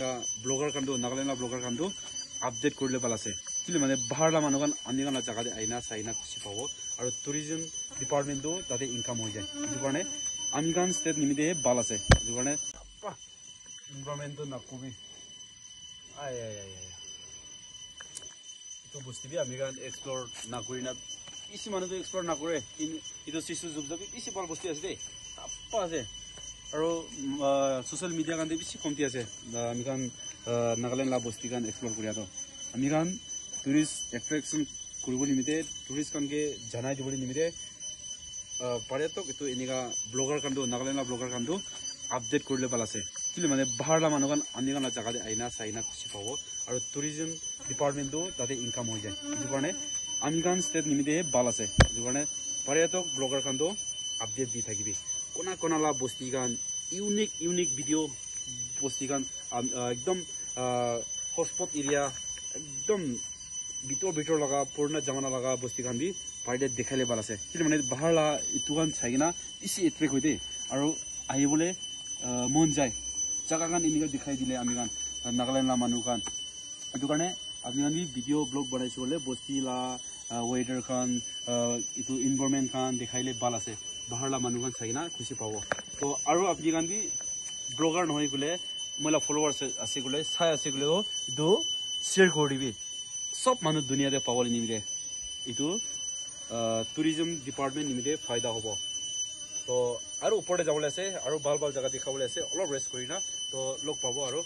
Blogger কামটো নাগালেণ্ডৰ blogger কামটো আপডেট কৰিলে ভাল আছে কিন্তু মানে বাহিৰলা মানুহ কাৰণ আনি কাৰণে জেগাতে আইনা চাইনা খুচি পাব আৰু টুৰিজম ডিপাৰ্টমেণ্টটো তাতে ইনকাম হৈ যায় সেইটো কাৰণে আমি কাৰণ ষ্টেট নিমিত্তে ভাল আছে সেইটো কাৰণে ইনভাৰমেণ্টটো নকবি আই আই আই এইটো বস্তুবি আমি কাৰণ এক্সপ্ল'ৰ নকৰি না বেছি মানুহটো এক্সপ্ল'ৰ নকৰে কিন্তু এইটো চিচু জুব যাবি বেছি ভাল বস্তু আছে দেই তাপ্পা আছে আৰু ছ'চিয়েল মিডিয়া কাৰণে বেছি কমটি আছে। আমি কাৰণ নাগালেণ্ড লাভ বস্তি কাৰণ এক্সপ্ল'ৰ কৰিয়াটো আমি কাৰণ টুৰিষ্ট এট্ৰেকশ্যন কৰিব নিমিত্তে টুৰিষ্ট কাৰণকে জনাই দিবলৈ নিমিত্তে পাৰ্যটক এইটো এনেকুৱা ব্লগাৰ কামটো নাগালেণ্ডৰ ব্লগাৰ কামটো আপডেট কৰিলে ভাল আছে কিন্তু মানে বাহিৰলা মানুহ কাৰণ আনি কাৰণে জেগাতে আইনা চাইনা খুচি পাব আৰু টুৰিজম ডিপাৰ্টমেণ্টটো তাতে ইনকাম হৈ যায়। সেইটো কাৰণে আমি কাৰণ ষ্টেট নিমিত্তে ভাল আছে। সেইটো কাৰণে পাৰ্যটক ব্লগাৰ কামটো আপডেট দি থাকিবি। কোনা কোনালা বস্তি গান ইউনিক ইউনিক ভিডিঅ' বস্তি আহ, একদম হটস্পট এৰিয়া একদম ভিতৰ ভিতৰ লগা পুৰণা জামানা লগা বস্তি গান বি পাৰিলে দেখাইলে ভাল আছে কিন্তু মানে বাহিৰলা ইটো গান চাই কিনা বেছি এট্ৰেক্ট হৈ দেই আৰু আহিবলৈ আহ, মন যায় জাগা গান এনেকৈ দেখাই দিলে আমি গান নাগালেণ্ডৰ মানুহ গান সেইটো কাৰণে আমি ভিডিঅ' ব্লগ বনাইছোঁ বোলে বস্তিলা ৱেডাৰ খান এইটো ইনভাৰমেণ্ট খান দেখাইলে ভাল আছে বাহিৰলা মানুহ খান চাই কিনা খুচি পাব। তো আৰু আপুনি গান বি ব্লগাৰ নহয় গ'লে মইলা ফলোৱাৰ্ছ আছে গ'লে চাই আছে গ'লেও এইটো শ্বেয়াৰ কৰি দিবি। চব মানুহ দুনিয়াতে পাবলৈ নিমিলে। এইটো টুৰিজম ডিপাৰ্টমেণ্ট নিমিত্তে ফাইদা হ'ব। তো আৰু ওপৰতে যাবলৈ আছে আৰু ভাল ভাল জেগা দেখাবলৈ আছে অলপ ৰেষ্ট কৰি না তো লগ পাব আৰু।